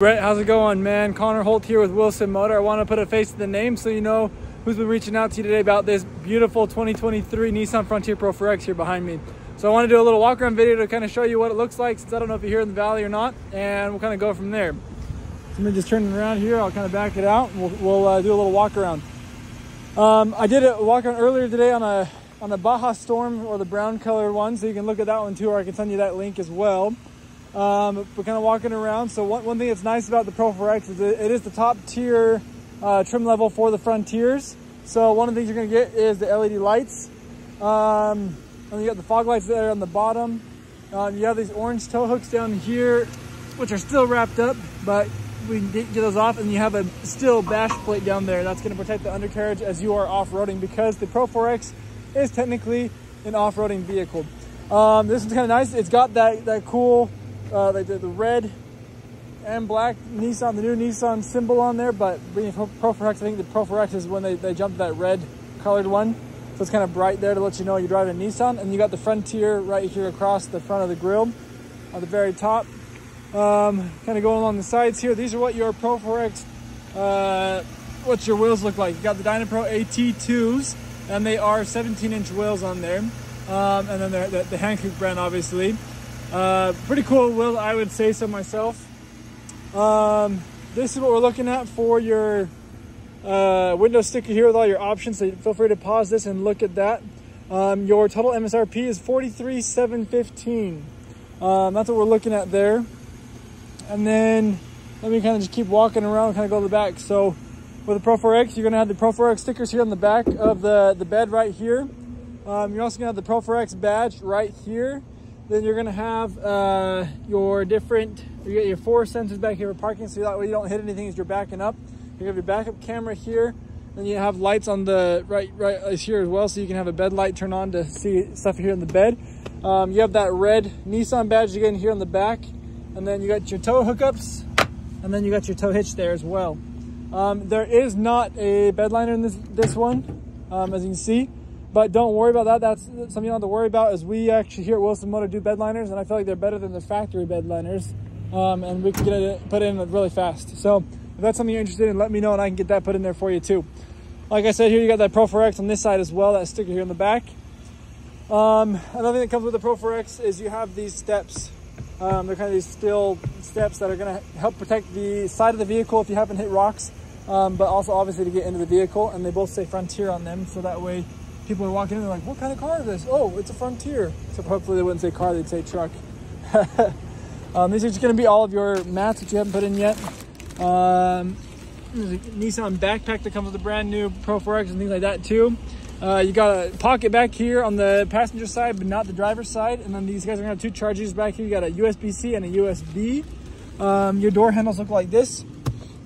Brett, how's it going, man? Connor Holt here with Wilson Motor. I want to put a face to the name so you know who's been reaching out to you today about this beautiful 2023 Nissan Frontier Pro 4X here behind me. So I want to do a little walk around video to kind of show you what it looks like since I don't know if you're here in the valley or not, and we'll kind of go from there. So me just turn around here. I'll kind of back it out. And we'll, we'll uh, do a little walk around. Um, I did a walk around earlier today on a on the Baja Storm or the brown color one, so you can look at that one too, or I can send you that link as well. Um, we're kind of walking around. So one, one thing that's nice about the Pro 4X is it, it is the top tier uh, trim level for the Frontiers. So one of the things you're gonna get is the LED lights. Um, and you got the fog lights there on the bottom. Um, you have these orange tow hooks down here, which are still wrapped up, but we can get, get those off and you have a steel bash plate down there. That's gonna protect the undercarriage as you are off-roading because the Pro 4X is technically an off-roading vehicle. Um, this is kind of nice. It's got that, that cool uh, did the red and black Nissan, the new Nissan symbol on there, but being Pro 4X, I think the Pro 4X is when they, they jumped that red colored one. So it's kind of bright there to let you know you're driving a Nissan. And you got the Frontier right here across the front of the grille at the very top. Um, kind of going along the sides here. These are what your Pro 4X, uh, what your wheels look like. You got the Dynapro AT2s, and they are 17 inch wheels on there. Um, and then the, the Hankook brand, obviously. Uh, pretty cool wheel, I would say so myself. Um, this is what we're looking at for your uh, window sticker here with all your options. So feel free to pause this and look at that. Um, your total MSRP is 43,715. Um, that's what we're looking at there. And then let me kind of just keep walking around, kind of go to the back. So with the Pro 4X, you're gonna have the Pro 4X stickers here on the back of the, the bed right here. Um, you're also gonna have the Pro 4X badge right here. Then you're gonna have uh, your different, you get your four sensors back here for parking, so that way you don't hit anything as you're backing up. You have your backup camera here, then you have lights on the right right here as well, so you can have a bed light turn on to see stuff here in the bed. Um, you have that red Nissan badge again here on the back, and then you got your tow hookups, and then you got your tow hitch there as well. Um, there is not a bed liner in this this one, um, as you can see. But don't worry about that. That's something you don't have to worry about is we actually here at Wilson Motor do bedliners, and I feel like they're better than the factory bedliners. Um, and we can get it put in really fast. So if that's something you're interested in, let me know and I can get that put in there for you too. Like I said, here you got that Pro 4X on this side as well, that sticker here in the back. Um, another thing that comes with the Pro 4X is you have these steps. Um, they're kind of these steel steps that are gonna help protect the side of the vehicle if you haven't hit rocks, um, but also obviously to get into the vehicle. And they both say Frontier on them, so that way people are walking in, they're like, what kind of car is this? Oh, it's a Frontier. So hopefully they wouldn't say car, they'd say truck. um, these are just gonna be all of your mats that you haven't put in yet. Um, there's a Nissan backpack that comes with a brand new Pro 4X and things like that too. Uh, you got a pocket back here on the passenger side, but not the driver's side. And then these guys are gonna have two chargers back here. You got a USB-C and a USB. Um, your door handles look like this.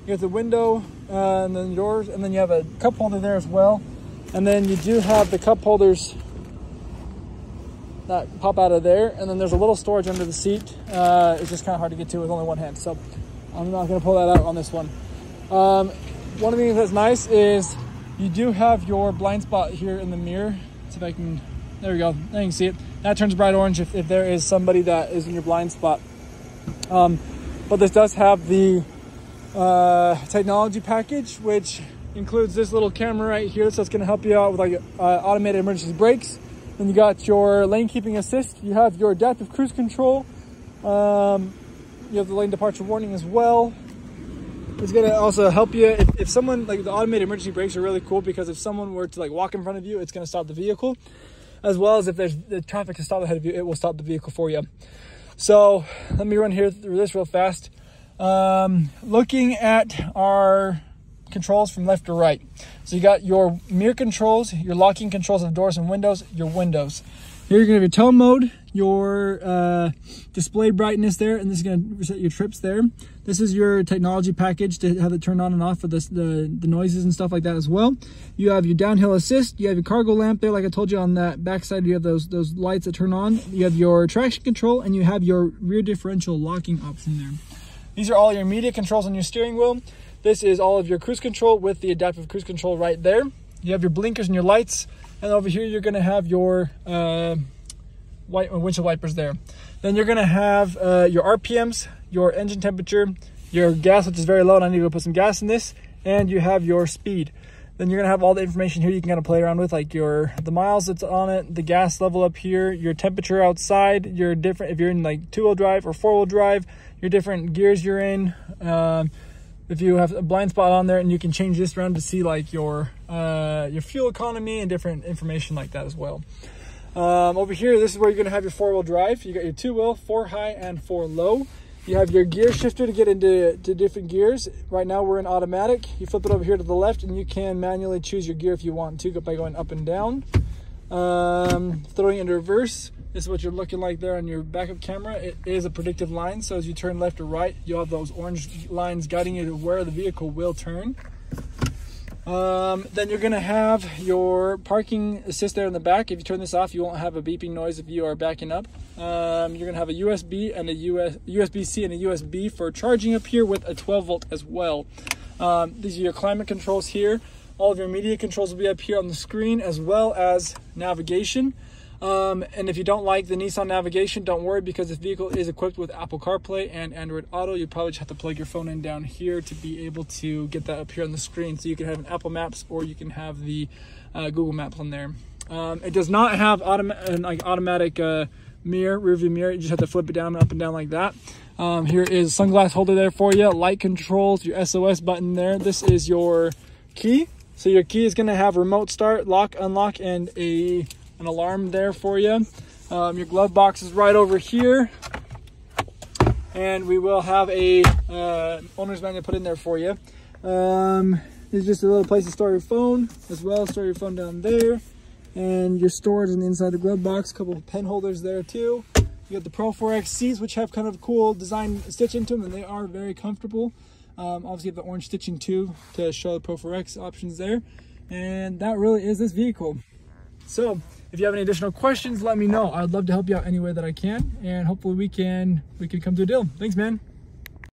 You got the window uh, and then doors, and then you have a cup holder there as well. And then you do have the cup holders that pop out of there. And then there's a little storage under the seat. Uh, it's just kind of hard to get to with only one hand. So I'm not gonna pull that out on this one. Um, one of the things that's nice is you do have your blind spot here in the mirror. So if I can, there we go, there you can see it. That turns bright orange if, if there is somebody that is in your blind spot. Um, but this does have the uh, technology package, which includes this little camera right here. So it's gonna help you out with like uh, automated emergency brakes. Then you got your lane keeping assist. You have your adaptive cruise control. Um, you have the lane departure warning as well. It's gonna also help you if, if someone like the automated emergency brakes are really cool because if someone were to like walk in front of you, it's gonna stop the vehicle. As well as if there's the traffic is stopped ahead of you, it will stop the vehicle for you. So let me run here through this real fast. Um, looking at our controls from left to right. So you got your mirror controls, your locking controls of doors and windows, your windows. Here you're gonna have your tone mode, your uh, display brightness there, and this is gonna reset your trips there. This is your technology package to have it turn on and off for the, the, the noises and stuff like that as well. You have your downhill assist, you have your cargo lamp there, like I told you on that backside, you have those, those lights that turn on. You have your traction control, and you have your rear differential locking option there. These are all your media controls on your steering wheel. This is all of your cruise control with the adaptive cruise control right there. You have your blinkers and your lights. And over here, you're gonna have your uh, white windshield wipers there. Then you're gonna have uh, your RPMs, your engine temperature, your gas, which is very low, and I need to put some gas in this, and you have your speed. Then you're gonna have all the information here you can kind of play around with, like your the miles that's on it, the gas level up here, your temperature outside, your different if you're in like two-wheel drive or four-wheel drive, your different gears you're in. Um, if you have a blind spot on there, and you can change this around to see like your uh, your fuel economy and different information like that as well. Um, over here, this is where you're gonna have your four-wheel drive. You got your two-wheel, four high and four low. You have your gear shifter to get into to different gears. Right now we're in automatic. You flip it over here to the left and you can manually choose your gear if you want to by going up and down. Um, throwing into reverse. This is what you're looking like there on your backup camera. It is a predictive line, so as you turn left or right, you'll have those orange lines guiding you to where the vehicle will turn. Um, then you're going to have your parking assist there in the back. If you turn this off, you won't have a beeping noise if you are backing up. Um, you're going to have a USB and a US, USB-C and a USB for charging up here with a 12 volt as well. Um, these are your climate controls here. All of your media controls will be up here on the screen as well as navigation. Um, and if you don't like the Nissan navigation, don't worry because this vehicle is equipped with Apple CarPlay and Android Auto. You probably just have to plug your phone in down here to be able to get that up here on the screen. So you can have an Apple Maps or you can have the uh, Google Maps on there. Um, it does not have automa- like automatic uh, mirror, rear view mirror. You just have to flip it down and up and down like that. Um, here is sunglass holder there for you, light controls, your SOS button there. This is your key. So your key is going to have remote start, lock, unlock, and a an alarm there for you. Um, your glove box is right over here. And we will have a uh, owner's manual put in there for you. Um, it's just a little place to store your phone as well. Store your phone down there. And your storage on the inside of the glove box. A couple of pen holders there too. You got the Pro 4X seats, which have kind of cool design stitch into them, and they are very comfortable. Um, obviously, you have the orange stitching too to show the Pro 4X options there. And that really is this vehicle. So if you have any additional questions, let me know. I'd love to help you out any way that I can, and hopefully we can we can come to a deal. Thanks, man.